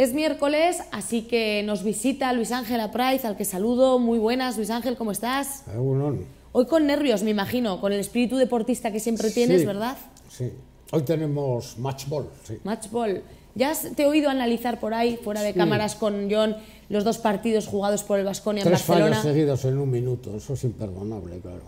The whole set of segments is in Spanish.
Es miércoles, así que nos visita Luis Ángel Apraiz, al que saludo. Muy buenas, Luis Ángel, ¿cómo estás? Hoy con nervios, me imagino, con el espíritu deportista que siempre tienes, Sí, ¿verdad? Sí. Hoy tenemos match ball, sí. Matchball. Ya has- te he oído analizar por ahí, fuera de Sí. cámaras con John, los dos partidos jugados por el Vasconia en Tres fallos Barcelona. seguidos en un minuto, eso es imperdonable, claro.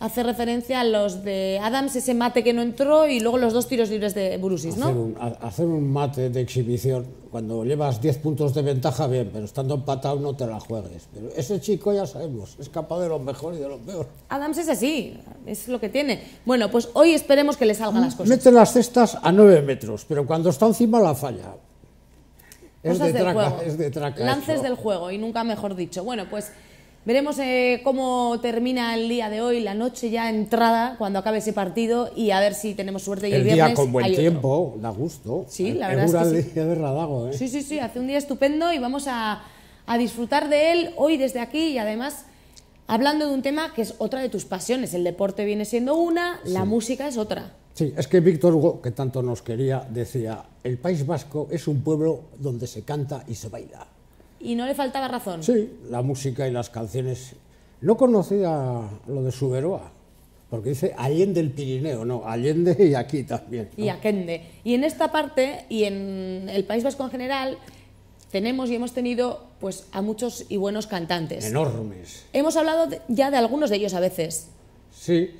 Hace referencia a los de Adams, ese mate que no entró, y luego los dos tiros libres de Hacer, ¿no? un, a- hacer un mate de exhibición, cuando llevas 10 puntos de ventaja, bien, pero estando empatado no te la juegues. Pero ese chico ya sabemos, es capaz de lo mejor y de lo peor. Adams es así, es lo que tiene. Bueno, pues hoy esperemos que le salgan las cosas. Mete las cestas a 9 metros, pero cuando está encima la falla. Es de traca, es de traca. Lances eso. del juego, y nunca mejor dicho. Bueno, pues veremos eh, cómo termina el día de hoy, la noche ya entrada, cuando acabe ese partido, y a ver si tenemos suerte y el, El viernes día con buen hay otro. tiempo, da gusto. Sí, la verdad es que sí. de- Radago, ¿eh? Sí, sí, sí, hace un día estupendo y vamos a, a disfrutar de él hoy desde aquí y además hablando de un tema que es otra de tus pasiones. El deporte viene siendo una, la música es otra. Sí, es que Víctor Hugo, que tanto nos quería, decía, el País Vasco es un pueblo donde se canta y se baila. Y no le faltaba razón. Sí, la música y las canciones. No conocía lo de Suberoa, porque dice Allende del Pirineo, no, Allende y aquí también. ¿no? Y Aquende. Y en esta parte y en el País Vasco en general tenemos y hemos tenido pues a muchos y buenos cantantes. Enormes. Hemos hablado de- ya de algunos de ellos a veces. Sí.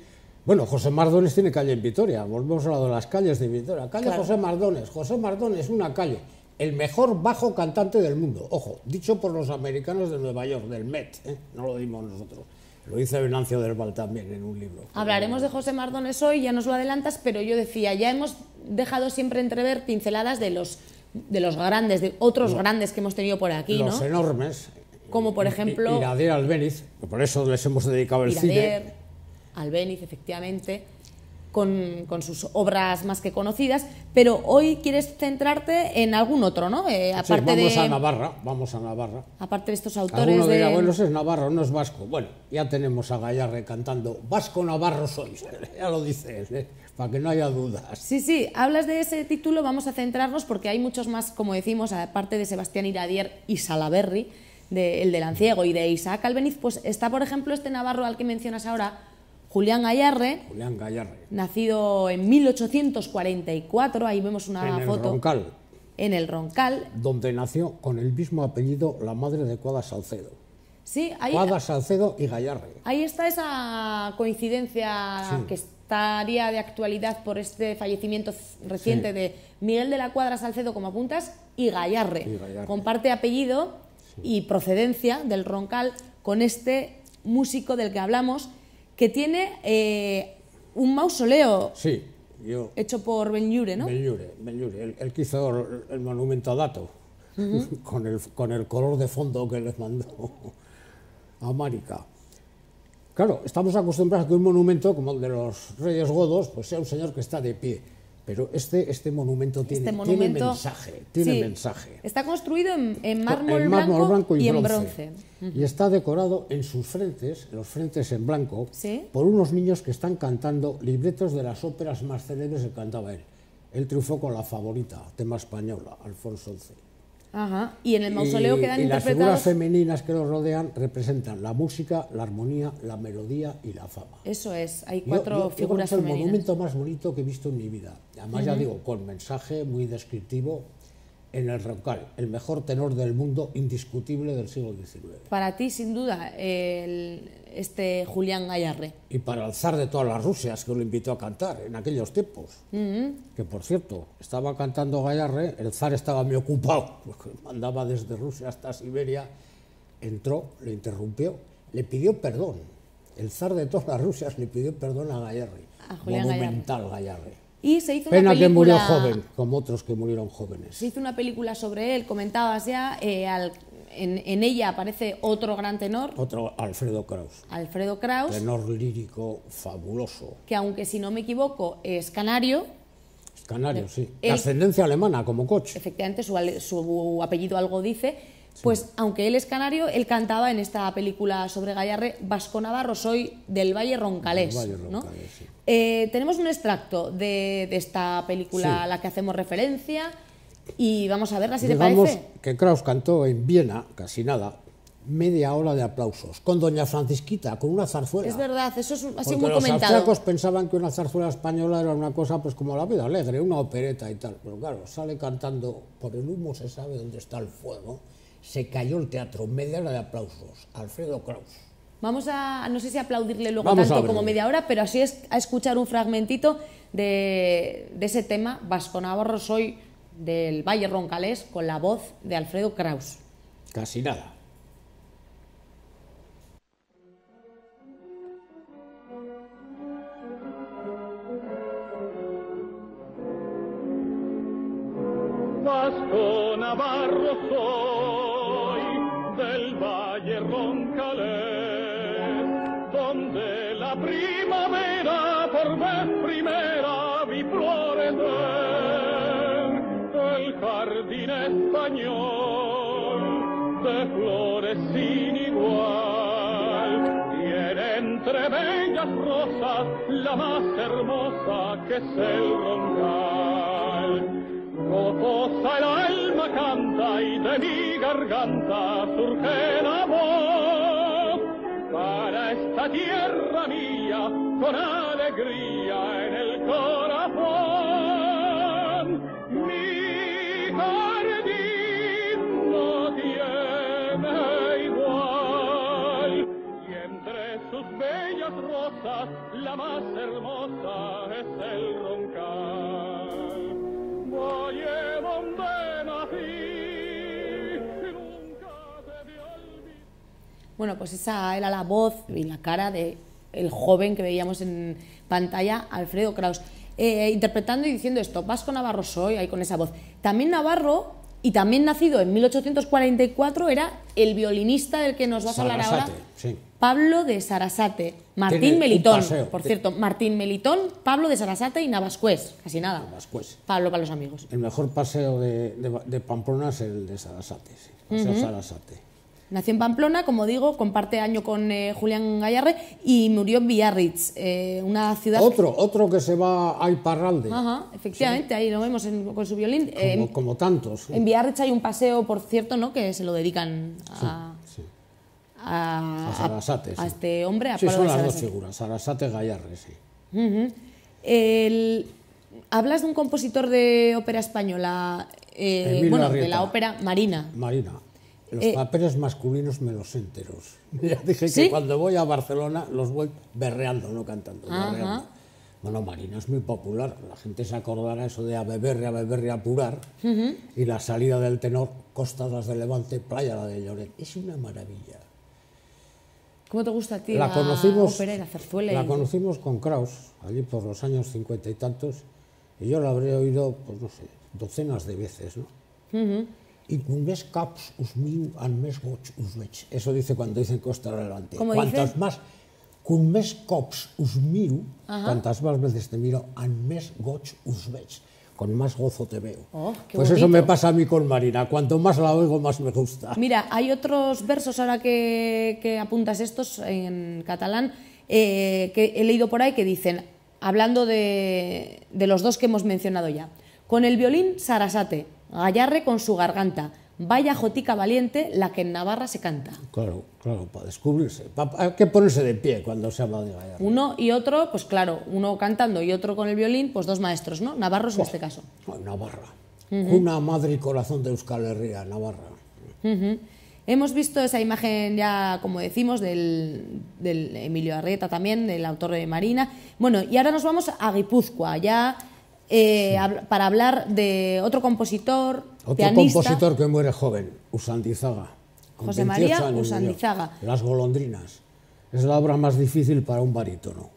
Bueno, José Mardones tiene calle en Vitoria. Volvemos a lo de las calles de Vitoria. Calle Claro. José Mardones. José Mardones, una calle. El mejor bajo cantante del mundo. Ojo, dicho por los americanos de Nueva York, del Met. ¿eh? No lo dimos nosotros. Lo dice Venancio del Val también en un libro. Hablaremos de José Mardones hoy, ya nos lo adelantas, pero yo decía, ya hemos dejado siempre entrever pinceladas de los, de los grandes, de otros grandes que hemos tenido por aquí, los ¿no? enormes. Como por ejemplo Iradier Albeniz, por eso les hemos dedicado el cine. Iradier, Albeniz, efectivamente, con, con sus obras más que conocidas, pero hoy quieres centrarte en algún otro, ¿no? Eh, Sí, aparte, vamos de, a Navarra, vamos a Navarra. aparte de estos autores Alguno de... dirá, bueno, ese es Navarro, no es vasco. Bueno, ya tenemos a Gallarre cantando, vasco Navarro sois, ya lo dice él, ¿eh? para que no haya dudas. Sí, sí, hablas de ese título, vamos a centrarnos porque hay muchos más, como decimos, aparte de Sebastián Iradier y Salaberry, de, el de Lanciego y de Isaac Albeniz, pues está, por ejemplo, este navarro al que mencionas ahora, Julián Gallarre, Julián Gallarre, nacido en 1844, ahí vemos una en el foto Roncal, en el Roncal. donde nació con el mismo apellido la madre de Cuadra Salcedo. Sí, ahí, Cuadra Salcedo y Gallarre. ahí está esa coincidencia Sí. que estaría de actualidad por este fallecimiento reciente Sí. de Miguel de la Cuadra Salcedo, como apuntas, y Gallarre. Y Gallarre. Comparte apellido y procedencia del Roncal con este músico del que hablamos, que tiene eh, un mausoleo Sí, yo, hecho por Benlliure, ¿no? Bellure, el, el que hizo el, el monumento a Dato, con, el, con el color de fondo que les mandó a Marica. Claro, estamos acostumbrados a que un monumento como el de los Reyes Godos, pues sea un señor que está de pie. Pero este, este monumento tiene, Este tiene monumento mensaje, tiene sí, mensaje. Está construido en, en mármol, En blanco, y, en bronce. bronce. Y está decorado en sus frentes, en los frentes en blanco, Sí. por unos niños que están cantando libretos de las óperas más célebres que cantaba él. Él triunfó con la favorita, tema española, Alfonso XI. Ajá. Y en el mausoleo y, quedan y las interpretados. figuras femeninas que lo rodean representan la música, la armonía, la melodía y la fama. Eso es, hay cuatro yo- yo creo que figuras es el monumento más bonito que he visto en mi vida. Además, ya digo, con mensaje muy descriptivo en el Roncal, el mejor tenor del mundo indiscutible del siglo XIX. Para ti, sin duda, el- este Julián Gallarre. Y para el zar de todas las Rusias, que lo invitó a cantar en aquellos tiempos. Que por cierto, estaba cantando Gallarre, el zar estaba muy ocupado, porque mandaba desde Rusia hasta Siberia, entró, le interrumpió, le pidió perdón. El zar de todas las Rusias le pidió perdón a Gallarre. A Julián Monumental Gallarre. Y se hizo Pena una que murió película. joven, como otros que murieron jóvenes. Se hizo una película sobre él, comentabas ya. eh, al- en, en ella aparece otro gran tenor, Otro, Alfredo Kraus. Alfredo Kraus, Tenor lírico fabuloso. que aunque si no me equivoco es canario, Canario, sí. De Él- ascendencia alemana, como coche. efectivamente su, su apellido algo dice, pues aunque él es canario, él cantaba en esta película sobre Gallarre, Vasco Navarro, soy del Valle Roncalés. Valle ¿no? Roncalés, sí. Eh, tenemos un extracto de, de esta película Sí. a la que hacemos referencia Y vamos a verla si Digamos te parece. que Kraus cantó en Viena, casi nada, media hora de aplausos, con Doña Francisquita, con una zarzuela. Es verdad, eso es, sido muy los comentado. austriacos pensaban que una zarzuela española era una cosa pues como la vida alegre, una opereta y tal. Pero claro, sale cantando por el humo se sabe dónde está el fuego. Se cayó el teatro, media hora de aplausos. Alfredo Kraus. Vamos a, no sé si aplaudirle luego Vamos tanto como media hora, pero así es a escuchar un fragmentito de, de ese tema, Vasco Navarro Soy, del Valle Roncalés, con la voz de Alfredo Kraus. Casi nada. Vasco Navarro la más hermosa que es el roncal. Gozosa el alma canta y de mi garganta surge la voz para esta tierra mía con alegría en el corazón. Bueno, pues esa era la voz y la cara de el joven que veíamos en pantalla, Alfredo Kraus, eh, interpretando y diciendo esto, Vasco Navarro soy, ahí con esa voz. También Navarro, y también nacido en 1844, era el violinista del que nos vas a hablar ahora, sí. Pablo de Sarasate, Martín Melitón, por cierto, Martín Melitón, Pablo de Sarasate y Navascués, casi nada. Navascués. Pablo para los amigos. El mejor paseo de, de- de Pamplona es el de Sarasate. Sí. Paseo Sarasate. Nació en Pamplona, como digo, comparte año con eh, Julián Gallarre y murió en Biarritz, eh, una ciudad... Otro, otro que se va a Iparralde, Ajá, efectivamente, ahí lo vemos en- con su violín. Eh, como, como tantos. sí. en Biarritz hay un paseo, por cierto, ¿no? que se lo dedican a, Sí. a, A Sarasate, a este hombre, a Sí, son las dos Sarasate. figuras, Sarasate Gallarre, sí. El- Hablas de un compositor de ópera española, eh, bueno, de la ópera Marina. Marina, los Eh, papeles masculinos me los sé enteros. Ya dije ¿Sí? que cuando voy a Barcelona los voy berreando, no cantando, Ajá. berreando. Bueno, Marina es muy popular, la gente se acordará eso de a beber, a beber y a apurar, y la salida del tenor, Costa las de Levante, Playa la de Lloret. Es una maravilla. ¿Cómo te gusta a ti La la, conocimos, ópera y la zarzuela? la y- conocimos con Kraus, allí por los años cincuenta y tantos, y yo la habré oído, pues no sé, docenas de veces, ¿no? Y con més caps us miu, en més goig us veig. Eso dice cuando dicen Costa de Levante. ¿Cómo Cuantas dice? más, con més cops us miro, cuantas más veces te miro, en més goig us veig. Con más gozo te veo. Oh, pues eso me pasa a mí con Marina. Cuanto más la oigo, más me gusta. Mira, hay otros versos ahora que, que apuntas estos en catalán eh, que he leído por ahí que dicen, hablando de, de los dos que hemos mencionado ya, con el violín Sarasate, Gallarre con su garganta, vaya jotica valiente la que en Navarra se canta. Claro, claro, para descubrirse. Hay que ponerse de pie cuando se habla de Gallardo. Uno y otro, pues claro, uno cantando y otro con el violín, pues dos maestros, ¿no? Navarros en este caso. Navarra. Una madre y corazón de Euskal Herria, Navarra. Hemos visto esa imagen ya, como decimos, del, del Emilio Arrieta también, del autor de Marina. Bueno, y ahora nos vamos a Guipúzcoa, ya eh, habl- para hablar de otro compositor, Otro pianista. compositor que muere joven, Usandizaga. José 28 María. Usandizaga. Las golondrinas. Es la obra más difícil para un barítono.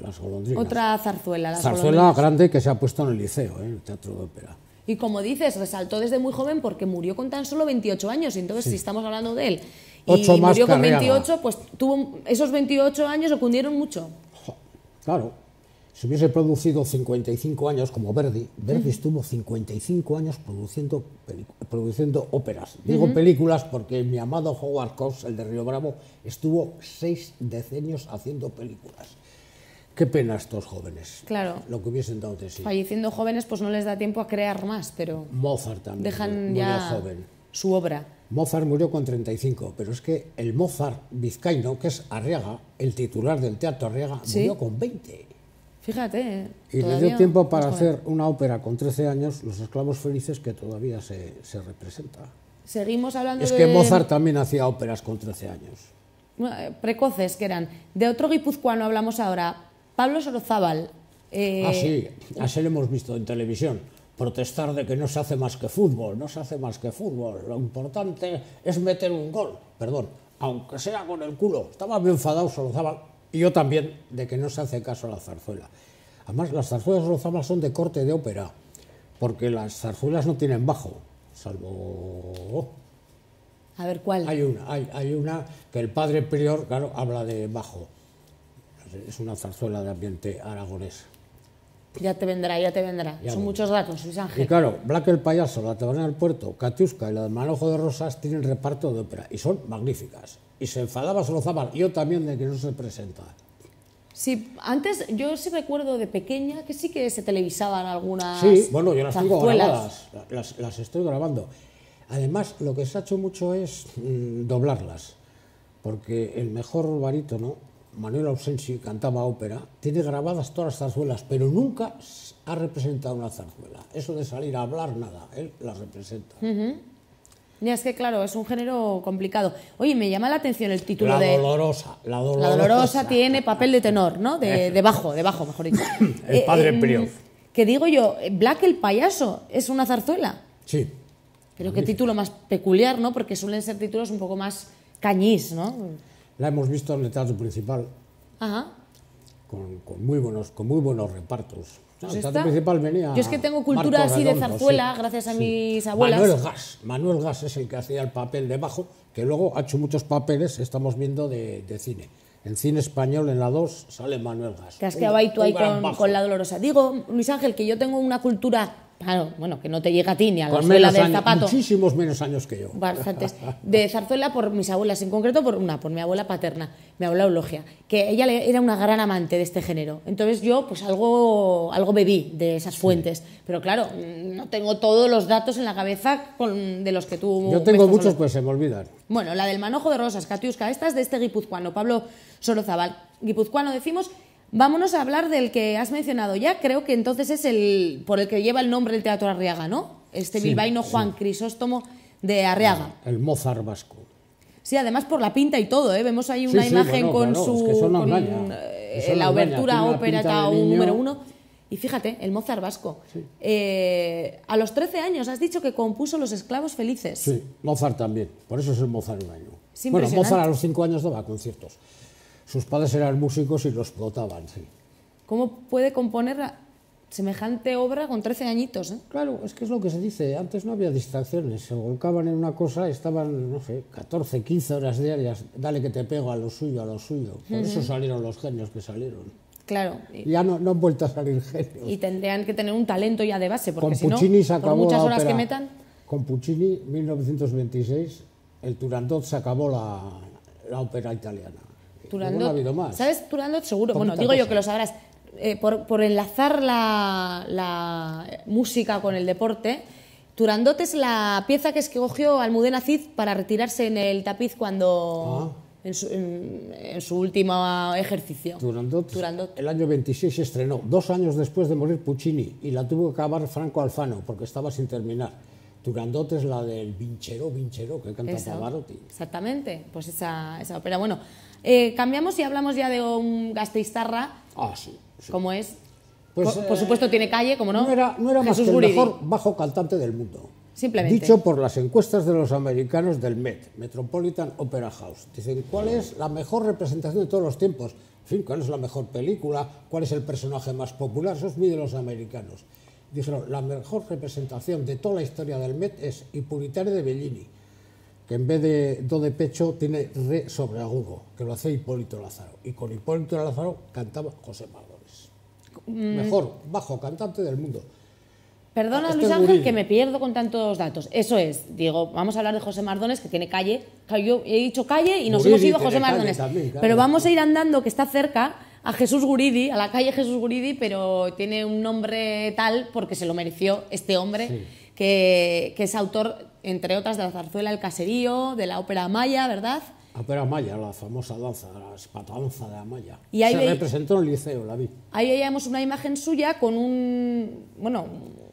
Las golondrinas. Otra zarzuela. Las Zarzuela golondrinas. grande que se ha puesto en el liceo, ¿eh? en el teatro de ópera. Y como dices, resaltó desde muy joven porque murió con tan solo 28 años. Entonces, si estamos hablando de él y murió con Arriaga. 28, pues tuvo esos 28 años le cundieron mucho. Claro, si hubiese producido 55 años como Verdi, Verdi estuvo 55 años produciendo, produciendo óperas. Digo películas porque mi amado Howard Cox, el de Río Bravo, estuvo seis decenios haciendo películas. Qué pena estos jóvenes. Claro. Lo que hubiesen dado de sí. Falleciendo jóvenes, pues no les da tiempo a crear más, pero Mozart también. dejan ya joven. su obra. Mozart murió con 35, pero es que el Mozart vizcaíno, que es Arriaga, el titular del Teatro Arriaga, Sí. murió con 20. Fíjate. eh, Y le dio tiempo para hacer una ópera con 13 años, Los Esclavos Felices, que todavía se, se representa. Seguimos hablando Es de que Mozart también hacía óperas con 13 años. Eh, precoces que eran. De otro guipuzcoano hablamos ahora. Pablo Sorozábal. eh, Ah, sí, así lo hemos visto en televisión. Protestar de que no se hace más que fútbol, no se hace más que fútbol. Lo importante es meter un gol, perdón, aunque sea con el culo. Estaba bien enfadado Solozábal y yo también de que no se hace caso a la zarzuela. Además, las zarzuelas de Solozábal son de corte de ópera, porque las zarzuelas no tienen bajo, salvo A ver cuál. hay una, hay, hay una que el padre prior, claro, habla de bajo. Es una zarzuela de ambiente aragonés. Ya te vendrá, ya te vendrá. Ya Son no. muchos datos, Luis Y Ángel. claro, Black el Payaso, La Taberna del Puerto, Katiuska y la del Manojo de Rosas tienen reparto de ópera y son magníficas. Y se enfadaba Solozábal, yo también de que no se presenta. Sí, antes yo sí recuerdo de pequeña que sí que se televisaban algunas. Sí, bueno, yo las tengo grabadas, las, las estoy grabando. Además, lo que se ha hecho mucho es mm, doblarlas, porque el mejor barítono, Manuel Ausensi, cantaba ópera, tiene grabadas todas las zarzuelas, pero nunca ha representado una zarzuela. Eso de salir a hablar, nada, él las representa. Ya es que, claro, es un género complicado. Oye, me llama la atención el título La de. dolorosa, la dolorosa. La dolorosa tiene papel de tenor, ¿no? De, de bajo, de bajo, mejor dicho. El padre em, Prior. Que digo yo, Black el payaso es una zarzuela. Sí, Pero qué título más peculiar, ¿no? Porque suelen ser títulos un poco más cañís, ¿no? La hemos visto en el teatro principal Ajá. con, con muy, buenos, con muy buenos repartos. Pues el teatro principal venía. Yo es que tengo cultura Marco así de zarzuela, sí, gracias a sí. mis abuelas. Manuel Gas, Manuel Gas es el que hacía el papel de bajo, que luego ha hecho muchos papeles, estamos viendo de, de cine. En cine español, en la 2, sale Manuel Gas. Te has quedado ahí tú ahí con, con la dolorosa. Digo, Luis Ángel, que yo tengo una cultura, claro, bueno, que no te llega a ti ni a la suela del años, zapato. muchísimos menos años que yo. bastantes, de zarzuela por mis abuelas, en concreto por una, por mi abuela paterna, mi abuela Eulogia, que ella era una gran amante de este género. Entonces yo pues algo, algo bebí de esas fuentes, pero claro, no tengo todos los datos en la cabeza con- de los que tú... Yo tengo muchos, pues se me olvidan. Bueno, la del manojo de rosas, Katiuska, esta es de este guipuzcoano, Pablo Sorozabal. Guipuzcoano decimos, vámonos a hablar del que has mencionado ya, creo que entonces es el por el que lleva el nombre el Teatro Arriaga, ¿no? Este Sí, bilbaíno sí. Juan Crisóstomo de Arriaga. El Mozart vasco. Sí, además por la pinta y todo, ¿eh? vemos ahí una Sí, imagen bueno, con claro, su es que con, eh, la obertura ópera un niño. número uno. Y fíjate, el Mozart vasco. Eh, a los 13 años has dicho que compuso Los Esclavos Felices. Sí, Mozart también. Por eso es el Mozart un año. Bueno. Mozart a los cinco años daba conciertos. Sus padres eran músicos y los explotaban, sí. ¿Cómo puede componer semejante obra con 13 añitos? eh? Claro, es que es lo que se dice. Antes no había distracciones. Se volcaban en una cosa, estaban, no sé, 14, 15 horas diarias. Dale que te pego a lo suyo, a lo suyo. Por eso salieron los genios que salieron. Claro. Ya no, no han vuelto a salir genios. y tendrían que tener un talento ya de base, porque Con si no, Puccini se por acabó muchas la horas que metan... Con Puccini, 1926, el Turandot se acabó la, la ópera italiana. Turandot, ha habido más. ¿Sabes Turandot? Seguro. Poquita bueno, digo yo cosa. que lo sabrás. Eh, por, por enlazar la, la música con el deporte, Turandot es la pieza que escogió Almudena Cid para retirarse en el tapiz cuando. Ah. En, su, en- en su último ejercicio. Turandot, Turandot. el año 26 se estrenó, dos años después de morir Puccini, y la tuvo que acabar Franco Alfano, porque estaba sin terminar. Turandot es la del Vincheró, Vincheró, que canta Pavarotti. Exactamente, pues esa, esa ópera. Bueno, eh, cambiamos y hablamos ya de un gasteiztarra, Ah, sí. sí. como es. Pues, por, por eh, supuesto tiene calle, como no. No era, no era más que el mejor bajo cantante del mundo. Simplemente. Dicho por las encuestas de los americanos del Met, Metropolitan Opera House. Dicen, ¿cuál es la mejor representación de todos los tiempos? En fin, ¿cuál es la mejor película? ¿Cuál es el personaje más popular? Eso es muy de los americanos. Dijeron, la mejor representación de toda la historia del Met es Ipuritaria de Bellini, que en vez de do de pecho tiene re sobre agudo, que lo hace Hipólito Lázaro. Y con Hipólito Lázaro cantaba José Mardones. Mm. Mejor bajo cantante del mundo. Perdona, Este Luis Ángel, que me pierdo con tantos datos. Eso es, digo, vamos a hablar de José Mardones, que tiene calle. Yo he dicho calle y nos Guridi hemos ido a José Mardones. también, claro. Pero vamos a ir andando, que está cerca, a Jesús Guridi, a la calle Jesús Guridi, pero tiene un nombre tal porque se lo mereció este hombre, Sí. Que, que es autor, entre otras, de la zarzuela El Caserío, de la ópera Maya, ¿verdad? Ópera Maya, la famosa danza, la espatadanza de Amaya. Y ahí Se representó en el liceo, la vi. Ahí veíamos una imagen suya con un, bueno,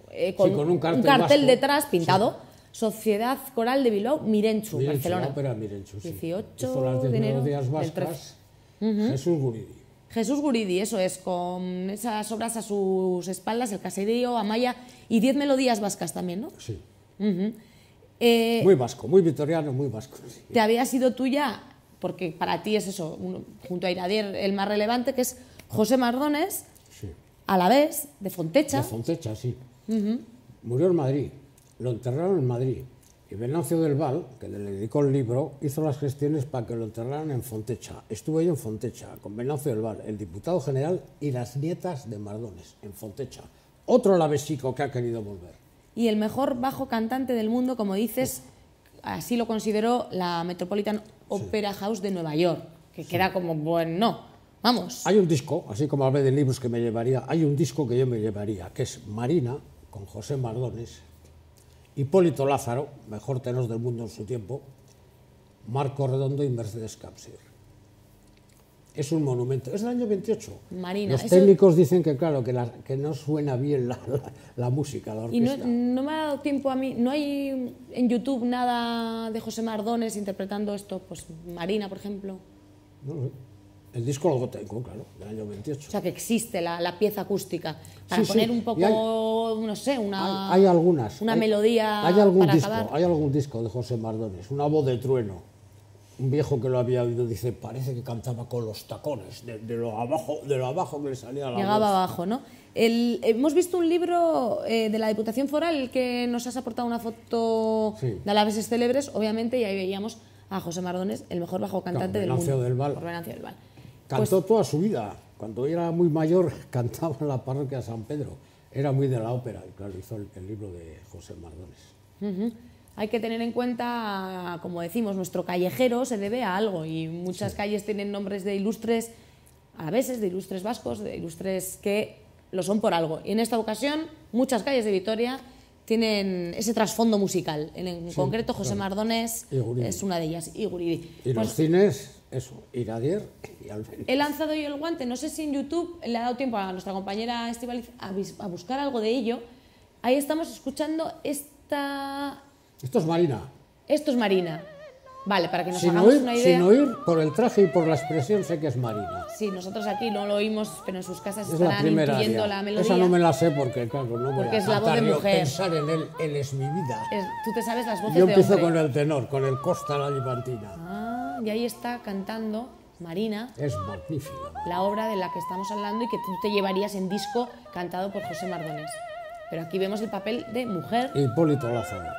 eh, con, Sí, con un cartel vasco. detrás pintado. Sociedad Coral de Bilbao, Mirenchu, Mirenchu, Barcelona. la ópera Mirenchu, sí. 18 Hizo las de enero melodías del vascas, 13. Jesús Guridi. Jesús Guridi, eso es, con esas obras a sus espaldas, el caserío, Amaya y 10 melodías vascas también, ¿no? Sí. Eh, Muy vasco, muy victoriano, muy vasco. sí. te había sido tuya, porque para ti es eso, uno- junto a Iradier, el más relevante, que es José Mardones, Sí. a la vez, de Fontecha. De Fontecha, sí. Murió en Madrid, lo enterraron en Madrid. Y Venancio del Val, que le dedicó el libro, hizo las gestiones para que lo enterraran en Fontecha. Estuve yo en Fontecha con Venancio del Val, el diputado general y las nietas de Mardones, en Fontecha. Otro alavesico que ha querido volver. y el mejor bajo cantante del mundo, como dices, así lo consideró la Metropolitan Opera House de Nueva York, que queda como, bueno, vamos. Hay un disco, así como hablé de libros que me llevaría, hay un disco que yo me llevaría, que es Marina, con José Mardones, Hipólito Lázaro, mejor tenor del mundo en su tiempo, Marco Redondo y Mercedes Capsir. Es un monumento, es del año 28. Marina, Los eso- técnicos dicen que, claro, que, la- que no suena bien la, la- la música, la Y no, orquesta. no me ha dado tiempo a mí, no hay en YouTube nada de José Mardones interpretando esto, pues Marina, por ejemplo. No lo sé. El disco lo tengo, claro, del año 28. O sea, que existe la, la pieza acústica para Sí, sí, poner un y poco, no sé, una, Hay, hay algunas. una hay- melodía hay algún para disco, acabar. Hay algún disco de José Mardones, una voz de trueno. Un viejo que lo había oído dice, parece que cantaba con los tacones, de, de lo, abajo, de lo abajo que le salía la Llegaba voz. abajo, ¿no? El- hemos visto un libro eh, de la Diputación Foral que nos has aportado una foto Sí. de alaveses célebres, obviamente, y ahí veíamos a José Mardones, el mejor bajo cantante del Venancio mundo. del Val. Por Venancio del Val. Cantó toda su vida. Cuando era muy mayor, cantaba en la parroquia de San Pedro. Era muy de la ópera, y claro, hizo el, el libro de José Mardones. Hay que tener en cuenta, como decimos, nuestro callejero se debe a algo y muchas calles tienen nombres de ilustres alaveses, de ilustres vascos, de ilustres que lo son por algo. Y en esta ocasión, muchas calles de Vitoria tienen ese trasfondo musical. En, en concreto, José Mardones es una de ellas, y Guridi. Y Pues los cines, eso, Iradier y Albeniz. he lanzado yo el guante, no sé si en YouTube le ha dado tiempo a nuestra compañera Estivaliz a, a buscar algo de ello. Ahí estamos escuchando esta... Esto es Marina. Esto es Marina. Vale, para que nos Sin hagamos oír, una idea. sin oír, por el traje y por la expresión, sé que es Marina. Sí, nosotros aquí no lo oímos, pero en sus casas Es la estarán primera. intuyendo aria. la melodía. Esa no me la sé porque, claro, no voy Porque a es la voz de mujer. pensar en él, él es mi vida. Es- tú te sabes las voces Yo de empiezo hombre. con el tenor, con el Costa la Libantina. Ah, y ahí está cantando Marina, Es magnífica. la obra de la que estamos hablando y que tú te llevarías en disco cantado por José Mardones. Pero aquí vemos el papel de mujer. Hipólito Lázaro.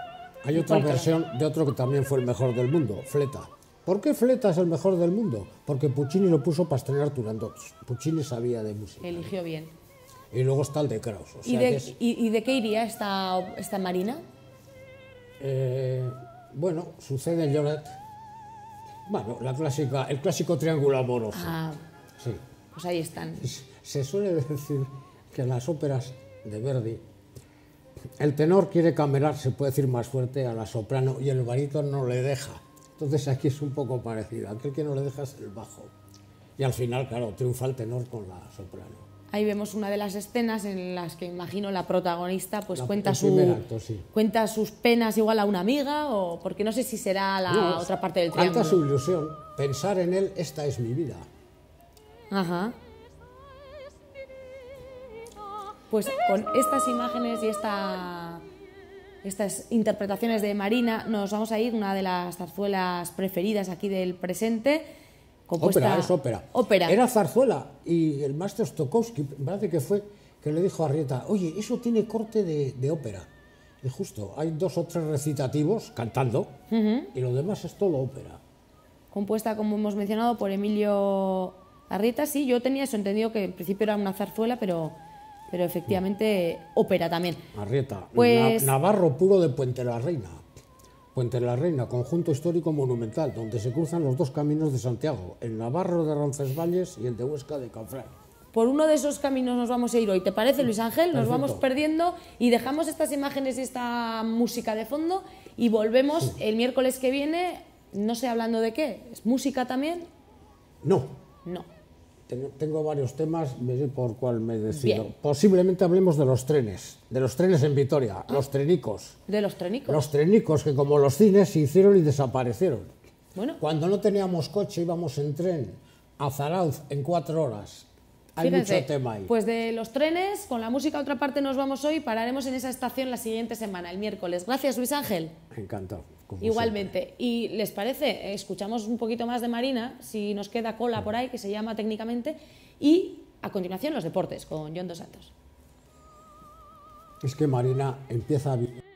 Hay otra versión de otro que también fue el mejor del mundo, Fleta. ¿Por qué Fleta es el mejor del mundo? Porque Puccini lo puso para estrenar Turandot. Puccini sabía de música. Eligió bien. Y luego está el de Kraus. O sea ¿Y que de, es, y- y de qué iría esta, esta Marina? eh, bueno, sucede en Lloret. Bueno, la clásica, el clásico triángulo amoroso. Ah, Sí. pues ahí están. Se suele decir que en las óperas de Verdi el tenor quiere camerar, se puede decir más fuerte, a la soprano y el barítono no le deja. Entonces aquí es un poco parecido. Aquel que no le deja es el bajo. Y al final, claro, triunfa el tenor con la soprano. Ahí vemos una de las escenas en las que imagino la protagonista pues La- cuenta su primer acto, sí. cuenta sus penas igual a una amiga o porque no sé si será la No, otra parte del triángulo. su ilusión. Pensar en él, esta es mi vida. Ajá. Pues con estas imágenes y esta, estas interpretaciones de Marina nos vamos a ir una de las zarzuelas preferidas aquí del presente. Compuesta... Ópera, es ópera. Ópera. Era zarzuela y el maestro Stokowski, parece que fue, que le dijo a Arrieta, oye, eso tiene corte de, de ópera. Y justo, hay dos o tres recitativos cantando y lo demás es todo ópera. compuesta, como hemos mencionado, por Emilio Arrieta. Sí, yo tenía eso entendido que en principio era una zarzuela, pero, pero efectivamente ópera también. Arrieta, Pues- Na- Navarro puro de Puente la Reina. Puente de la Reina, conjunto histórico monumental, donde se cruzan los dos caminos de Santiago, el Navarro de Roncesvalles y el de Huesca de Canfranc. Por uno de esos caminos nos vamos a ir hoy. ¿Te parece, Luis Ángel? Nos vamos perdiendo y dejamos estas imágenes y esta música de fondo y volvemos el miércoles que viene, no sé hablando de qué, ¿es música también? No, No. Ten- Tengo varios temas, veré por cuál me decido. Bien. Posiblemente hablemos de los trenes, de los trenes en Vitoria, los trenicos. De los trenicos. Los trenicos que como los cines se hicieron y desaparecieron. Bueno, Cuando no teníamos coche íbamos en tren a Zarauz en cuatro horas. Hay fíjense, mucho tema ahí. pues de los trenes, con la música a otra parte nos vamos hoy, pararemos en esa estación la siguiente semana, el miércoles. Gracias, Luis Ángel. Encantado. Como Igualmente. ¿Y les parece? Escuchamos un poquito más de Marina, si nos queda cola por ahí, que se llama técnicamente, y a continuación los deportes con John Dos Santos. Es que Marina empieza a vivir.